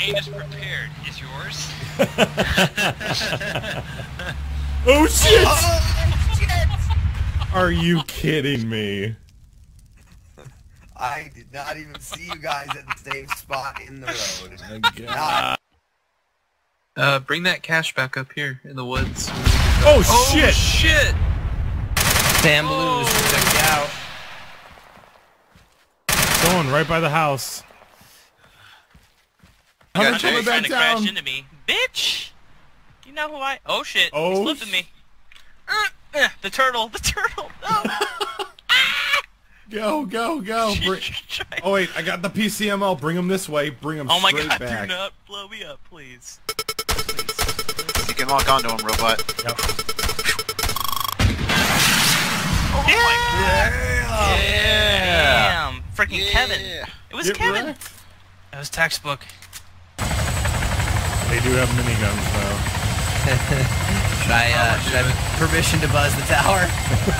Anus prepared is yours. Oh shit! Oh, shit! Are you kidding me? I did not even see you guys at the same spot in the road. My God. Uh, bring that cash back up here in the woods. Oh Oh shit! shit! Sam Blues, check it out. Going right by the house. I Hunter got coming you. trying back to crash into me. Bitch! You know who I... Oh shit, Oh, he's flipping me. Uh, uh, the turtle, the turtle, no! Go, go, go. Bring- oh wait, I got the PCML. Bring him this way. Bring him oh my straight god, back. do not blow me up, please. You can lock onto him, robot. Oh my God. Yeah! Damn! Freaking Kevin! It was Get Kevin! wrecked. That was textbook. They do have miniguns though. Should I, uh, should I have permission to buzz the tower?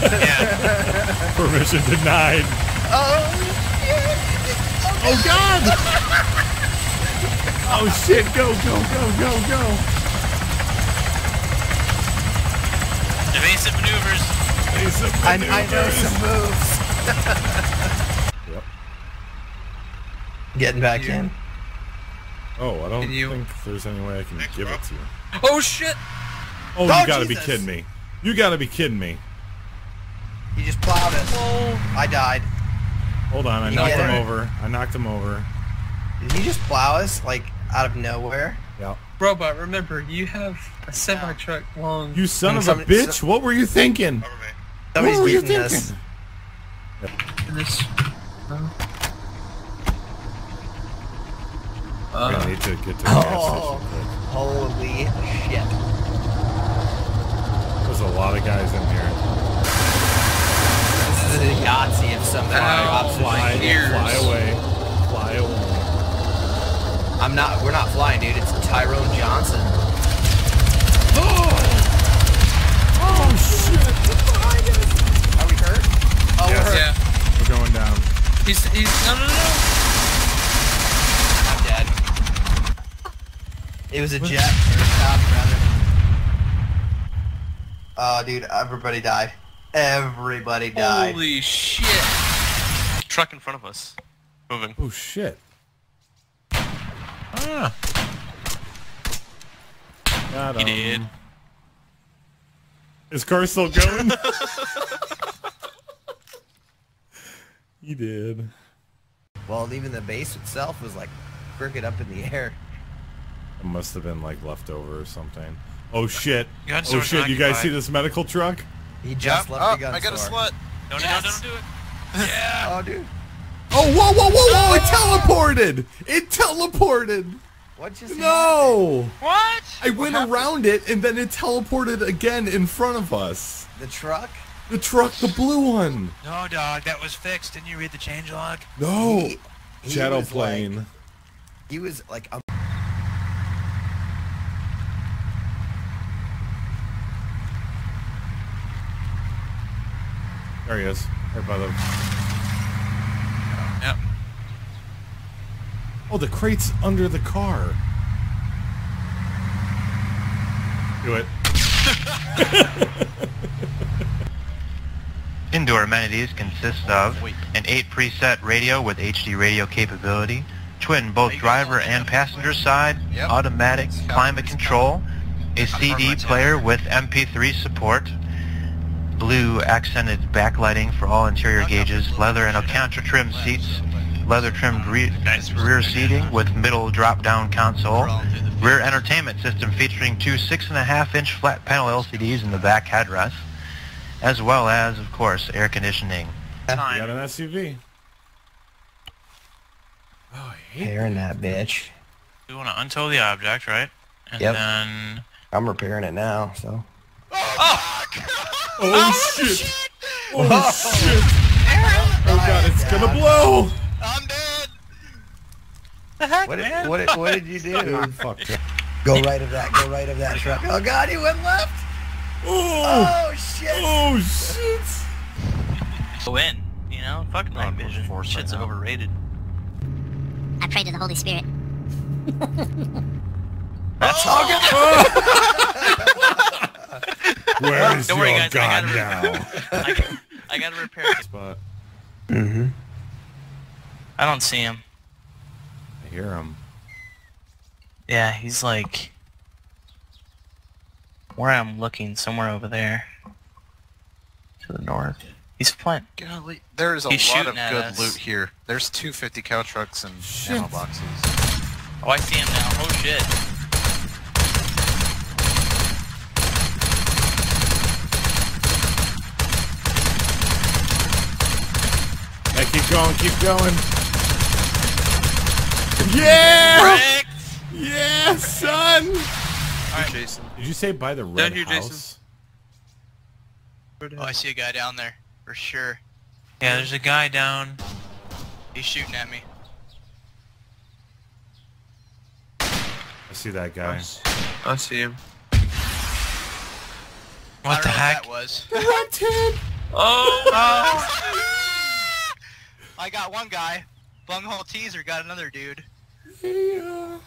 Yeah. Permission denied. Oh, Oh god! oh shit! Go, go, go, go, go! Evasive maneuvers. Ace of I, I know some moves. Yep. Getting back in. Oh, I don't you- think there's any way I can give it to you. Oh shit! Oh, you Oh, gotta Jesus. be kidding me. You gotta be kidding me. He just plowed us. I died. Hold on, I You knocked him it. over. I knocked him over. Did he just plow us, like, out of nowhere? Yeah. Robot, remember, you have a semi truck long. You son of some- a bitch! What were you thinking? Somebody's what were you thinking? us. in this. I Uh, need to get to the Oh. gas station. Holy shit. There's a lot of guys in here. This is a Yahtzee if somebody Ow. drops Fly, flying. ears. fly away. Fly away. I'm not, we're not flying, dude. It's Tyrone Johnson. Oh Oh, shit! Behind us. Are we hurt? Oh, we're hurt. yeah. We're going down. He's he's no no no. I'm dead. It was a jet. Or a cop, rather. Oh, dude, everybody died. Everybody died. Holy shit! Truck in front of us. Moving. Oh shit. Ah. Got He did. Is car still going? he did. Well, even the base itself was like crooked up in the air. It must have been like leftover or something. Oh shit. Gun Oh shit, you guys occupied. see this medical truck? He just Yep. left Oh, the gun I got a store. slut. Don't, Yes. don't, don't do it. Yeah. Oh, dude. Oh whoa whoa whoa whoa! It teleported! It teleported! What just happened? No! What? I went around it and then it teleported again in front of us. The truck? The truck, the blue one. No, dog. That was fixed. Didn't you read the changelog? No. He- he Shadow plane. Like, he was like there he is. Right by the. Yep. Oh, the crate's under the car. Do it. Indoor amenities consist of an 8 preset radio with HD radio capability, twin both driver and passenger side, automatic climate control, a CD player with MP3 support, blue accented backlighting for all interior gauges, leather and Alcantara trim seats, leather trimmed re- rear seating with middle drop-down console, rear entertainment system featuring two 6.5 inch flat panel LCDs in the back headrest, as well as, of course, air conditioning. You got an SUV. Oh, I hate Repairing that bitch. We want to untow the object, right? And Yep. then... I'm repairing it now, so. Oh, Oh, shit! Oh shit! Oh god, it's gonna blow! I'm dead. The heck, what did, man? what, did, what did you do? Dude, fuck. Go right of that. Go right of that truck. Oh god, he went left. Oh! Oh shit. Oh shit! Go in. You know? Fuck night Oh, vision. force right Shit's overrated. I pray to the Holy Spirit. That's oh. all. Where's Don't your worry, guys, I gun got now? I, got- I gotta repair it. Spot. Mm-hmm. I don't see him. I hear him. Yeah, he's like where I'm looking, somewhere over there to the north. He's playing. Golly, there is a He's lot of good us. loot here. There's 250 cow trucks and Shit. ammo boxes. Oh, I see him now. Oh shit. Keep going, keep going. Yeah! Rick! Yeah, son! Alright, Jason. Did you say by the red here, Jason. house? Oh, I see a guy down there for sure. Yeah, there's a guy down. He's shooting at me. I see that guy. I see him. I What don't the know heck? What that was. Oh! I got one guy. Bunghole teaser got another dude. Yeah.